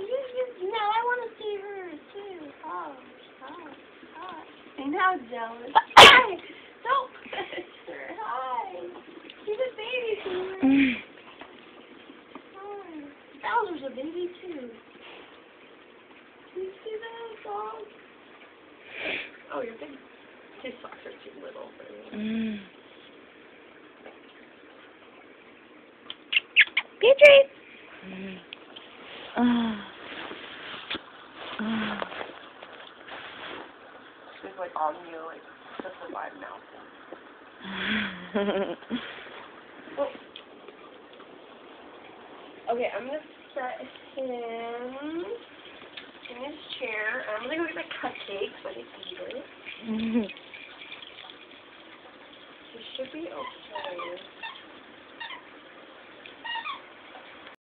No, I want to see her too. Oh, hi, hi. I'm jealous. Hi. Don't touch her. Hi. She's a baby. Taylor. Hi. Bowser's a baby too. Do you see that dog? Oh, you're big. His socks are too little for me. Mm. Beatrice! Mm. Ah. She's like on you, like just to survive now. Oh. Okay, I'm gonna set him in his chair. I'm gonna go get my cupcake so I can eat it. He should be okay.